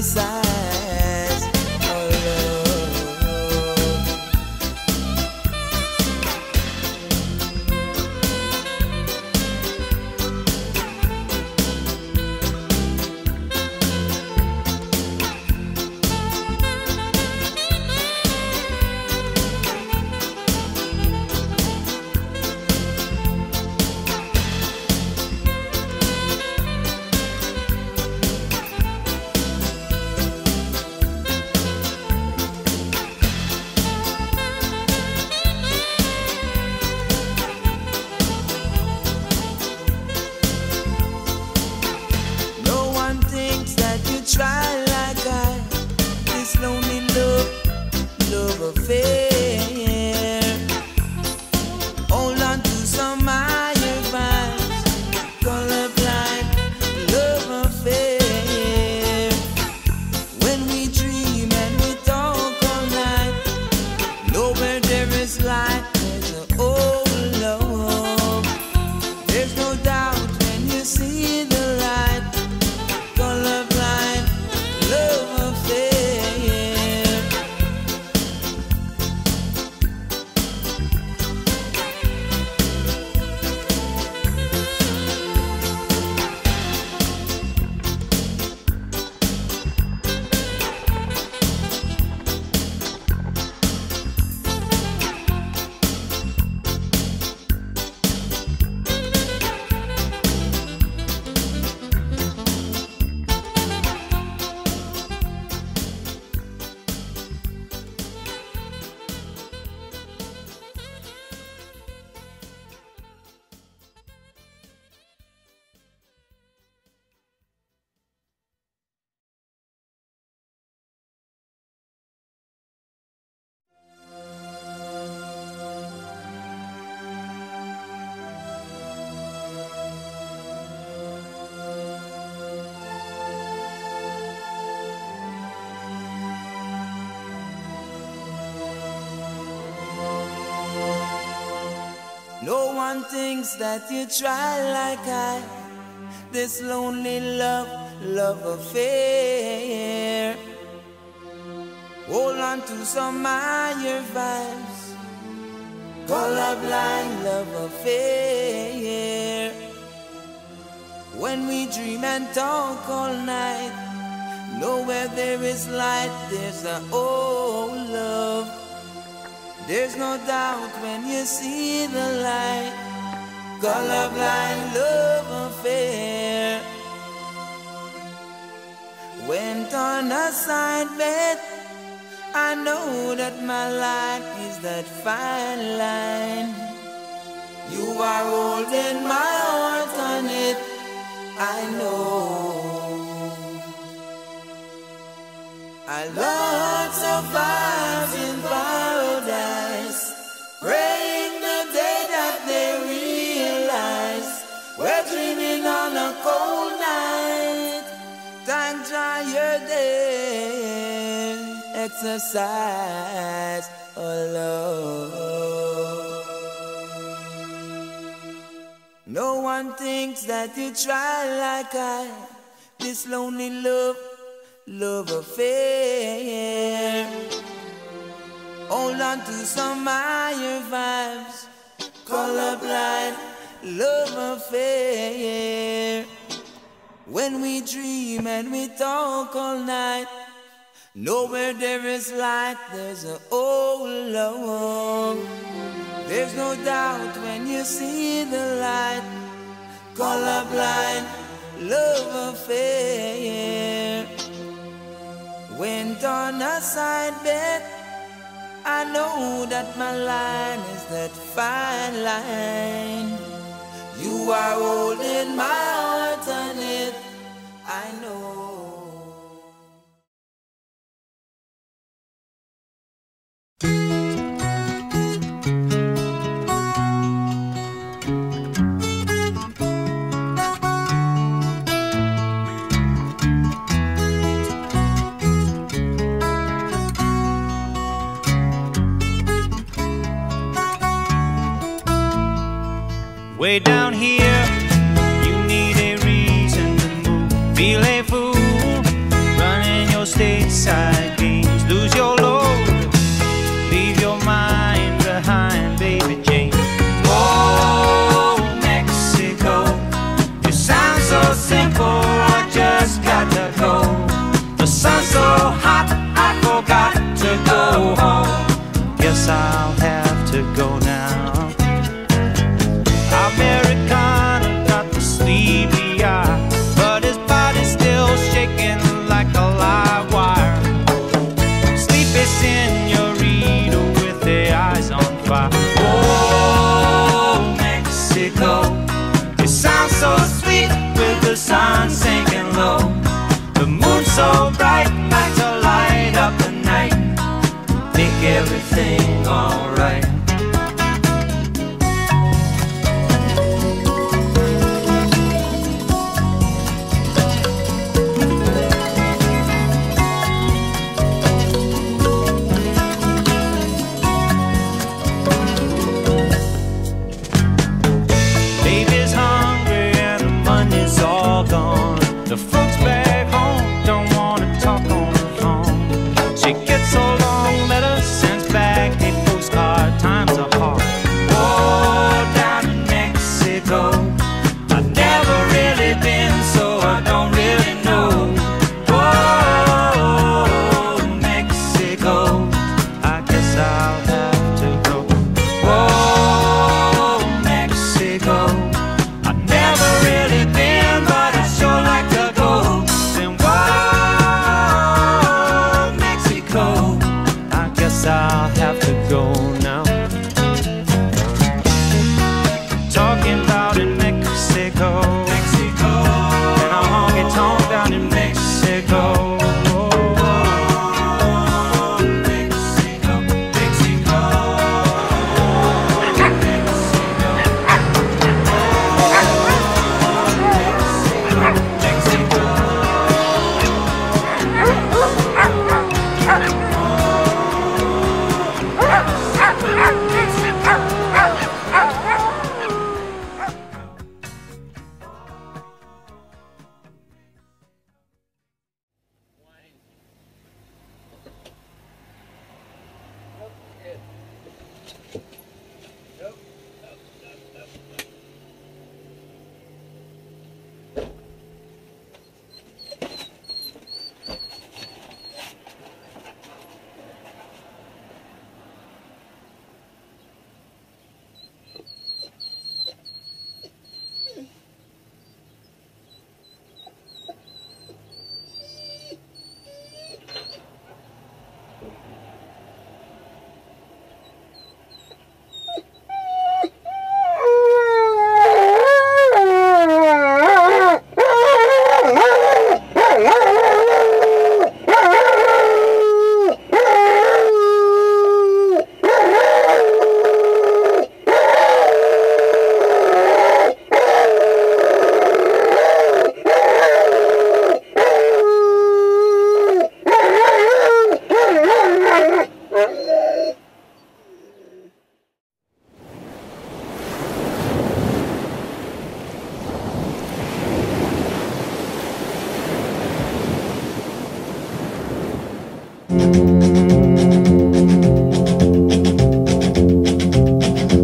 dançar. No one thinks that you try like I. This lonely love, love affair. Hold on to some higher vibes. Call a blind love affair. When we dream and talk all night, nowhere there is light, there's a old love. There's no doubt when you see the light. Colorblind love affair. on a side bet I know that my life is that fine line. You are holding my heart on it. I know. I love so bad. Exercise, oh Lord. No one thinks that you try like I. This lonely love, love affair. Hold on to some higher vibes. Colorblind, love affair. When we dream and we talk all night. Nowhere there is light, there's a old love. There's no doubt when you see the light. Colorblind, love affair. Went on a side bet. I know that my line is that fine line. You are holding my Feel a fool, running your stateside games. Lose your load, leave your mind behind, baby Jane. Oh, Mexico, you sound so simple, I just got to go. The sun's so hot, I forgot to go home. Guess I'll moon so bright, to light up the night, make everything alright.